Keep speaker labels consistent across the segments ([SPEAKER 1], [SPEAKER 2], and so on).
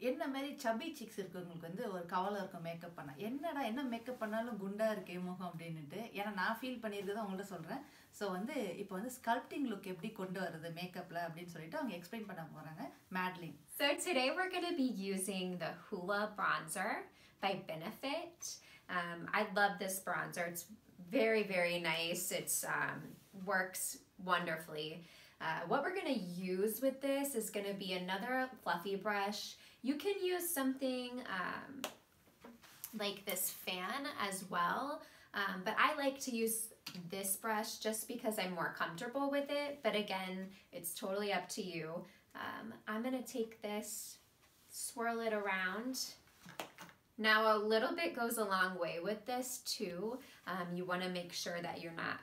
[SPEAKER 1] என்ன மாதிரி சபி சிக்ஸ் இருக்கவங்களுக்கு வந்து ஒரு கவலை இருக்கும் மேக்கப் பண்ண என்னடா என்ன மேக்கப் பண்ணாலும் குண்டா இருக்கே முகம் அப்படின்னுட்டு ஏன்னா நான் ஃபீல் பண்ணியிருக்கதை உங்கள்ட்ட சொல்கிறேன் ஸோ வந்து இப்போ வந்து ஸ்கல்ப்டிங் லுக் எப்படி கொண்டு வருது மேக்கப்பில் அப்படின்னு சொல்லிட்டு அவங்க எக்ஸ்பிளைன் பண்ண போகிறாங்க Madeline
[SPEAKER 2] So today we're going to be using the Hoola bronzer by Benefit. Um, I love this bronzer. It's very, very nice. It's um, works wonderfully. Uh, what we're going to use with this is going to be another fluffy brush. You can use something um, like this fan as well. Um, but I like to use this brush just because I'm more comfortable with it. But again, it's totally up to you. Um, I'm gonna take this, swirl it around. Now a little bit goes a long way with this too. Um, you wanna make sure that you're not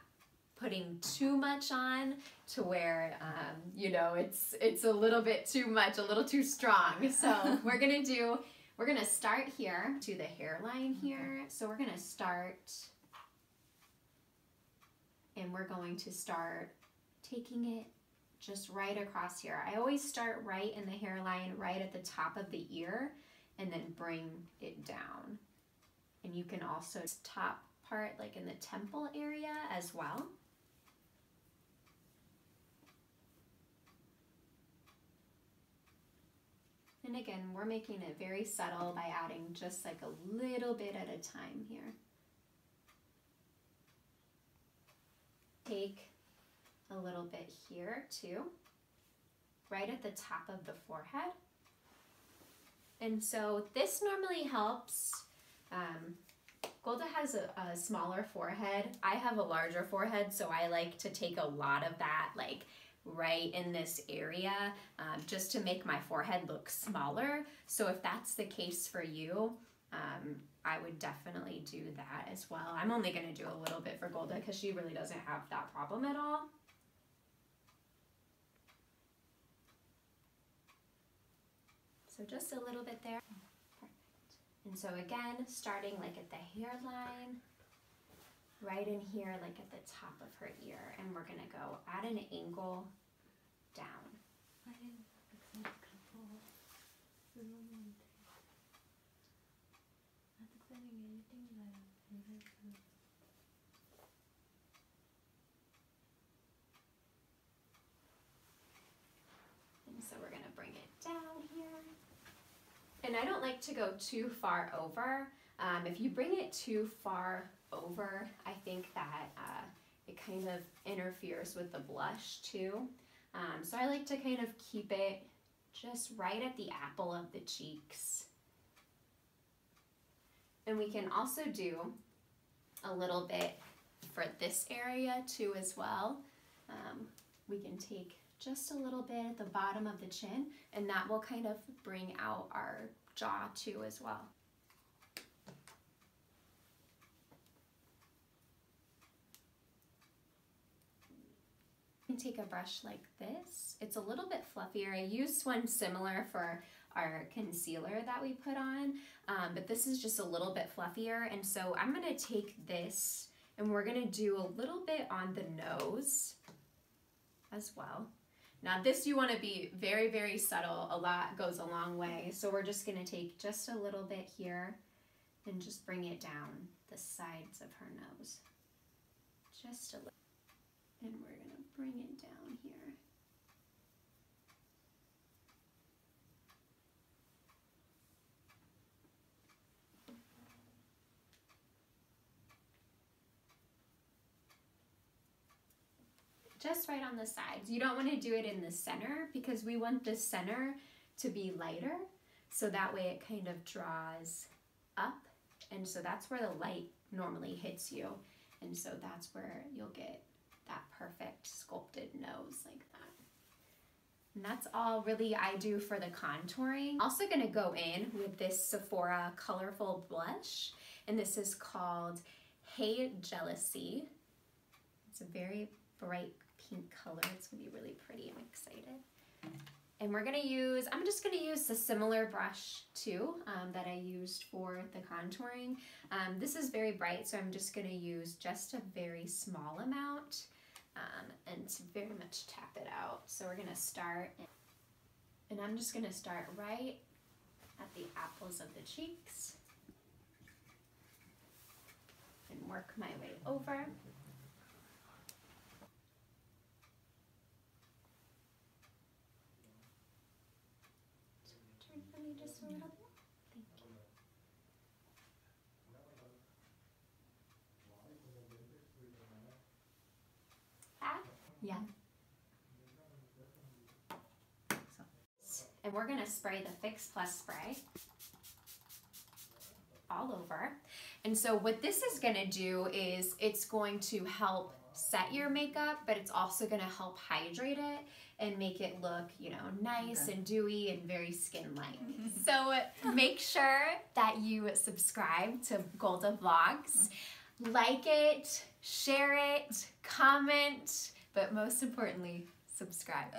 [SPEAKER 2] putting too much on to where um, you know it's it's a little bit too much, a little too strong. So we're gonna do we're gonna start here to the hairline here. So we're gonna start and we're going to start taking it just right across here. I always start right in the hairline, right at the top of the ear, and then bring it down. And you can also top part like in the temple area as well. And again, we're making it very subtle by adding just like a little bit at a time here. Take a little bit here too, right at the top of the forehead. And so this normally helps. Um, Golda has a, a smaller forehead. I have a larger forehead, so I like to take a lot of that, like right in this area, um, just to make my forehead look smaller. So if that's the case for you, um, I would definitely do that as well. I'm only going to do a little bit for Golda because she really doesn't have that problem at all. So just a little bit there. Perfect. And so again, starting like at the hairline, right in here, like at the top of her ear. And we're gonna go at an angle down. And so we're gonna bring it down here. And I don't like to go too far over. Um, if you bring it too far over, I think that uh, it kind of interferes with the blush too. Um, so I like to kind of keep it just right at the apple of the cheeks. And we can also do a little bit for this area too as well. Um, we can take just a little bit at the bottom of the chin and that will kind of bring out our jaw too as well. Take a brush like this. It's a little bit fluffier. I used one similar for our concealer that we put on, um, but this is just a little bit fluffier. And so I'm gonna take this and we're gonna do a little bit on the nose as well. Now this you wanna be very, very subtle. A lot goes a long way. So we're just gonna take just a little bit here and just bring it down the sides of her nose. Just a little. And we're gonna bring it down here. Just right on the sides. You don't want to do it in the center because we want the center to be lighter so that way it kind of draws up and so that's where the light normally hits you and so that's where you'll get that perfect sculpted nose like that. And that's all really I do for the contouring. Also gonna go in with this Sephora colorful blush and this is called Hey Jealousy. It's a very bright pink color. It's gonna be really pretty. I'm excited. And we're gonna use, I'm just gonna use a similar brush too um, that I used for the contouring. Um, this is very bright, so I'm just gonna use just a very small amount um, and to very much tap it out. So we're gonna start, and I'm just gonna start right at the apples of the cheeks and work my way over. Just a little bit. Thank you. Back. Yeah. And we're gonna spray the Fix Plus spray all over. And so what this is gonna do is it's going to help set your makeup, but it's also gonna help hydrate it and make it look, you know, nice
[SPEAKER 1] Okay.
[SPEAKER 2] and dewy and very skin-like. so make sure that you subscribe to Golda Vlogs, like it, share it, comment, but most importantly, subscribe.